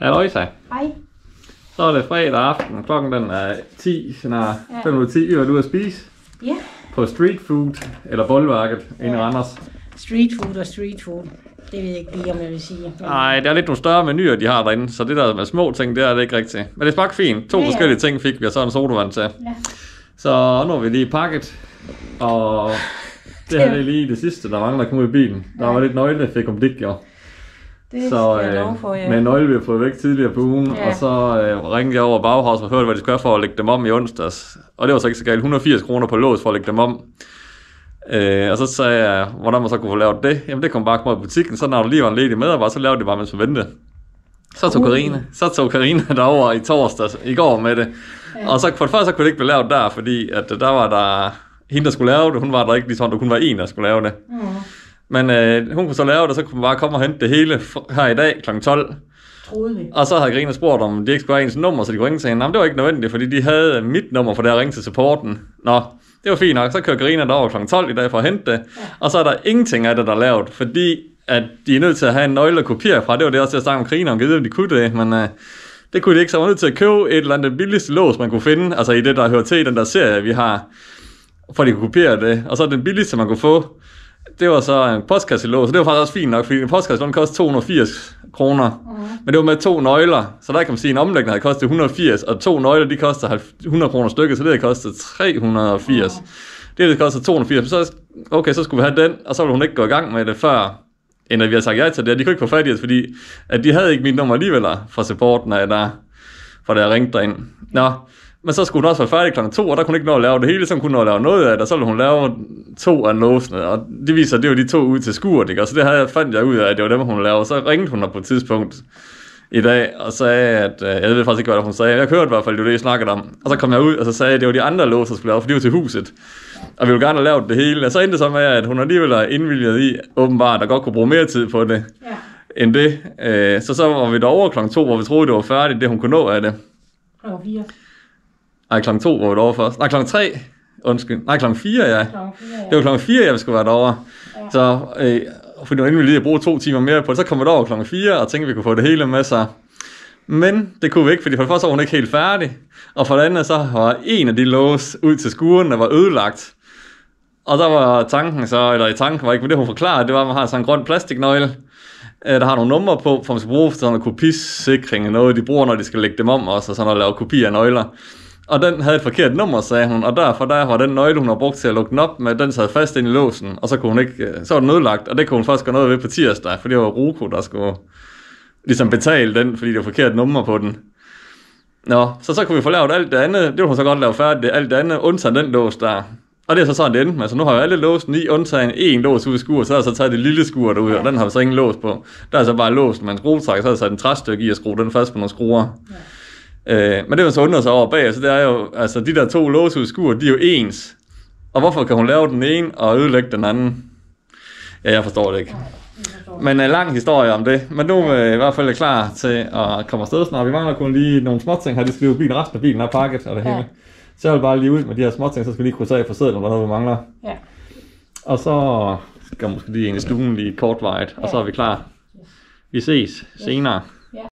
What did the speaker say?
Aloysa. Hej. Så er det fredag aften, og klokken den er 10, snart Ja. 5 10, vi var ude at spise Ja, på street food, eller boldværket, inde i Ja. Randers. street food og street food. Det ved jeg ikke lige, om jeg vil sige. Men- Nej, det er lidt nogle større menuer, de har derinde, så det der med små ting, det er det ikke rigtigt. Men det smagte fint. To Ja, ja. forskellige ting fik vi, og så en sodavand til. Ja. Så nu er vi lige pakket, og det her det er lige det sidste, der mangler at komme ud i bilen. Der var lidt nøgle, fik om det jo. Det Så skal jeg øh, love for, ja. med en nøgle, vi har fået væk tidligere på ugen, Ja. og så øh, ringede jeg over Bauhaus og hørte, hvad de skulle for at lægge dem om i onsdags. Og det var så ikke så galt. 180 kroner på lås for at lægge dem om. Øh, og så sagde jeg, hvordan man så kunne få lavet det. Jamen det kom bare i butikken, så når der lige var en ledig medarbejder, så lavede de bare, mens vi ventede. Så tog Ui. Karina, så tog Karina derover i torsdags, i går med det. Ja. Og så for det første, så kunne det ikke blive lavet der, fordi at der var der, hende der skulle lave det, hun var der ikke ligesom, der kun var en, der skulle lave det. Mm. Men øh, hun kunne så lave det, og så kunne man bare komme og hente det hele her i dag kl. 12. Troede vi. Og så havde Grine spurgt, om de ikke skulle have ens nummer, så de kunne ringe til hende. Jamen, det var ikke nødvendigt, fordi de havde mit nummer for det at ringe til supporten. Nå, det var fint nok. Så kører Grine derover kl. 12 i dag for at hente det. Og så er der ingenting af det, der er lavet, fordi at de er nødt til at have en nøgle at kopiere fra. Det var det også, jeg snakkede om Grine, om givet, om de kunne det, men øh, det kunne de ikke. Så var nødt til at købe et eller andet det billigste lås, man kunne finde, altså i det, der hører til i den der serie, vi har, for at de kunne kopiere det. Og så den billigste, man kunne få, det var så en postkasselås, så det var faktisk også fint nok, fordi en postkasse, den kostede 280 kroner. Mm. Men det var med to nøgler, så der kan man sige, at en omlægning havde kostet 180, og to nøgler, de koster 100 kroner stykket, så det havde kostet 380. Det havde kostet 280, så okay, så skulle vi have den, og så ville hun ikke gå i gang med det før, end at vi har sagt ja til det. De kunne ikke få fat i os, fordi at de havde ikke mit nummer alligevel fra supporten af der, for da jeg ringte derind. Nå, men så skulle hun også være færdig klokken to, og der kunne hun ikke nå at lave det hele, så hun kunne nå at lave noget af det, og så ville hun lave to af låsene, og det viser, at det var de to ud til skuret, ikke? og så det havde jeg, fandt jeg ud af, at det var dem, hun lavede, så ringte hun på et tidspunkt i dag, og sagde, at, øh, jeg ved faktisk ikke, hvad hun sagde, jeg hørte i hvert fald, det var det, jeg snakkede om, og så kom jeg ud, og så sagde jeg, at det var de andre låser, der skulle lave, for de var til huset, og vi ville gerne have lavet det hele, og så endte det så med, at hun alligevel er indvilget i, åbenbart, der godt kunne bruge mere tid på det, Ja. end det, øh, så så var vi derovre klokken to, hvor vi troede, det var færdigt, det hun kunne nå af det, Klokken fire. Nej, klokken 2 var vi derovre først. Nej, klokken 3. Undskyld. Nej, klokken 4, ja. Klokken fire, ja. Det var klokken 4, jeg skulle være derovre. Ja. Så, øh, fordi det var inden vi lige at bruge to timer mere på det, så kom vi derover klokken 4, og tænkte, at vi kunne få det hele med sig. Men det kunne vi ikke, fordi for det første var hun ikke helt færdig, og for det andet så var en af de lås ud til skuren, der var ødelagt. Og der var tanken så, eller i tanken var ikke, men det hun forklarede, det var, at man har sådan en grøn plastiknøgle, øh, der har nogle numre på, for man skal bruge sådan en kopisikring, noget de bruger, når de skal lægge dem om også, og sådan at lave kopi af nøgler. Og den havde et forkert nummer, sagde hun, og derfor der var den nøgle, hun har brugt til at lukke den op med, den sad fast ind i låsen, og så, kunne hun ikke, øh, så var den nødlagt, og det kunne hun først gøre noget ved på tirsdag, for det var Roku, der skulle ligesom betale den, fordi det var forkert nummer på den. Nå, så så kunne vi få lavet alt det andet, det ville hun så godt lave færdigt, alt det andet, undtagen den lås der. Og det er så sådan, det endte med. Så nu har jeg alle låsen i, undtagen en lås ud i skuret, så har jeg så taget det lille skur derude, og den har vi så ingen lås på. Der er så bare låst med en skruetræk, så har jeg sat en træstykke i og skruet den fast på nogle skruer. Ja. Øh, men det man så undrer sig over bag, så det er jo, altså de der to låse ud i skuret, de er jo ens. Og hvorfor kan hun lave den ene og ødelægge den anden? Ja, jeg forstår det ikke. Men en lang historie om det. Men nu er vi i hvert fald klar til at komme afsted snart. Vi mangler kun lige nogle småting her. De jo bilen, resten af bilen er pakket og det Ja. hele. Så jeg vil bare lige ud med de her småting, så skal vi lige krydse af for sædlen, noget, vi mangler. Ja. Og så skal måske lige ind i stuen lige kortvarigt, og så er vi klar. Vi ses senere.